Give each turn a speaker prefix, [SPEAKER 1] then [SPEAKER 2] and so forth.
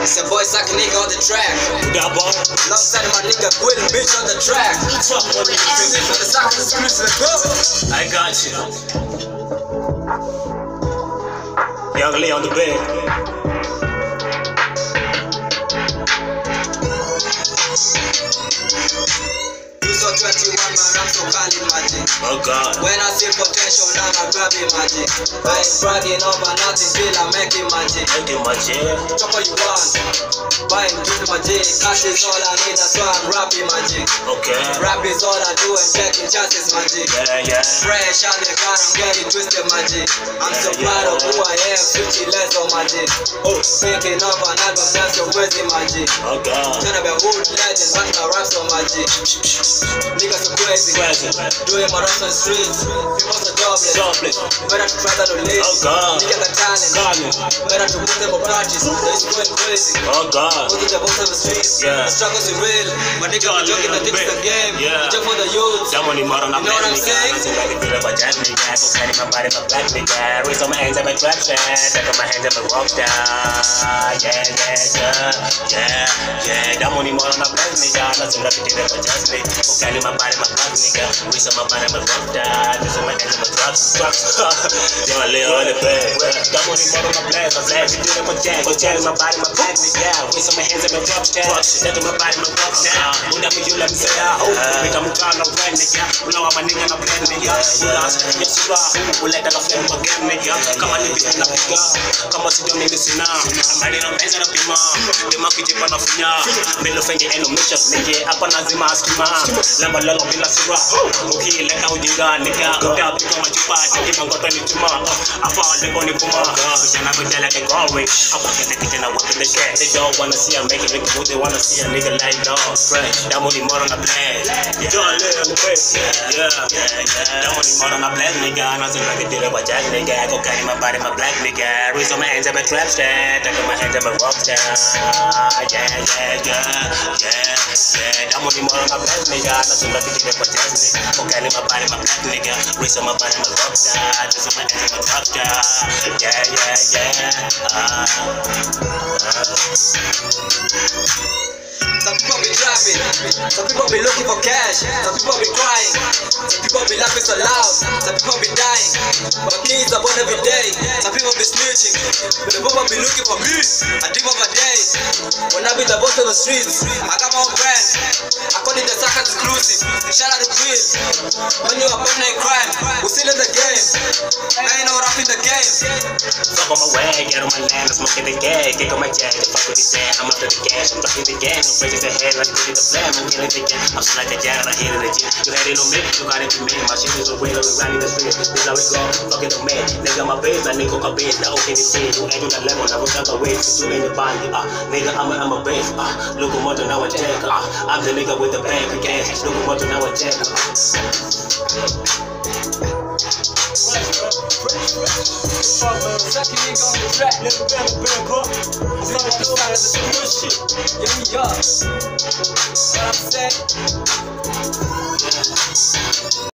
[SPEAKER 1] It's a boy sucking nigga on the track.
[SPEAKER 2] Boy.
[SPEAKER 1] Alongside my nigga Quillen bitch on the track.
[SPEAKER 2] Fuck what you think.
[SPEAKER 1] On the sucker exclusive, let's go.
[SPEAKER 2] I got you. Young Lee on the bed.
[SPEAKER 1] 21 man, I'm magic.
[SPEAKER 2] Oh God.
[SPEAKER 1] When I see potential, now I grab it magic. I ain't bragging over nothing till I make it magic.
[SPEAKER 2] At my chair.
[SPEAKER 1] Chop what you want. Buying give magic. Cash is all I need, that's why I'm rapping magic.
[SPEAKER 2] Okay.
[SPEAKER 1] Rap is all I do and checking chances magic.
[SPEAKER 2] Yeah, yeah.
[SPEAKER 1] Fresh on the car, I'm getting twisted magic. I'm so proud of who I am, 50 less on magic. Oh, picking up an album, that's your crazy magic.
[SPEAKER 2] Oh God.
[SPEAKER 1] Turn up a hood legend, but my raps on magic. Niggas so crazy.
[SPEAKER 2] Present.
[SPEAKER 1] Doing my raps on the streets. People so jobless.
[SPEAKER 2] Jobless.
[SPEAKER 1] Better to try that on list.
[SPEAKER 2] Oh, God.
[SPEAKER 1] Nigga got talent.
[SPEAKER 2] Talent.
[SPEAKER 1] Better to put them on practice. They're going crazy.
[SPEAKER 2] Oh God.
[SPEAKER 1] Go to the bottom of the streets.
[SPEAKER 2] Yeah.
[SPEAKER 1] The struggles is real. My nigga I think it's the game.
[SPEAKER 2] Yeah.
[SPEAKER 1] Jump for the youth.
[SPEAKER 2] Someone in modern, I'm
[SPEAKER 1] You know what I'm
[SPEAKER 2] black
[SPEAKER 1] saying?
[SPEAKER 2] nigga. Nothing like a feel of a jazz nigga. Go carry my body, my black nigga. Raise on my hands, I'm a star. Take on my hands, I'm a rock star. Yeah, yeah, yeah. Yeah, yeah. That money more on my black nigga. Nothing like a feel of a jazz nigga. Go carry my body, my black nigga. Raise on my body, I'm a rock star. Raise on my hands, I'm a rock star. Yo, I lay on the bed. That money more on my black. I'm glad you it for jazz. Go carry my body, my black nigga. Raise on my hands, I'm a star. Take on my body, my rock. Muda for you, let me say I hope. Make a move on the red nigga Unawa maninga na blend nigga Unaanza kwenye sura Uleta na flame kwa game nigga Kama nipita na piga Kama sijo mimi sina Amali na meza na pima Pima kijipa na funya Mbelo fengi eno misha nigga Hapa nazima askima Lamba lolo bila sura Ukileta ujinga nigga Kuta pito machupa Tiki mangoto ni chuma Afa waliko ni kuma Vijana vijana like always Hapa kena kijana wapi the shit They don't wanna see a make it nigga Who they wanna see a nigga like dog Fresh Damu ni moro na blend Kijana leo ni fresh Yeah, yeah, yeah. That money more on the black nigga. Nothing like a deal with jack nigga. Go carry my body, my black nigga. Raise on my hands, I'm a. Take on my hands, I'm a rock star. Yeah, yeah, yeah, yeah, yeah. That money more on the black nigga. Nothing like a deal with jack nigga. Go carry my body, my black nigga. Raise on my body, my rock star. Raise on my hands, I'm a. Yeah, yeah, yeah. Uh, uh.
[SPEAKER 1] Some people be trapping, some people be looking for cash, some people be crying, some people be laughing so loud, some people be dying. But kids are born every day, some people be snitching, but the people be looking for me. I dream of a day. When I be the boss of the streets. I got my own brand, I it the exclusive. Shout out to Chris, when you born in crime, we still in the game. I ain't no rap in the game.
[SPEAKER 2] Fuck on my way, get on my land, I'm smoking the gas, kick on my jack, fuck with the sand, I'm after the cash, I'm fucking the gang, I'm breaking the head, like putting the flame, I'm killing the gang, I'm like a jet, I hit it again, you had it on me, you got it to me, my shit is a real, we running the street, this how we go, fucking the man, nigga my base, that nigga my base, now okay, this shit, you ain't on that level, now we got the way, you in the body, ah, nigga, I'm a, I'm a base, ah, look at motor, now I take, ah, I'm the nigga with the bank again, look at motor, now I take, ah.
[SPEAKER 1] Sucking nigga on the little good shit. Yeah. What I'm saying?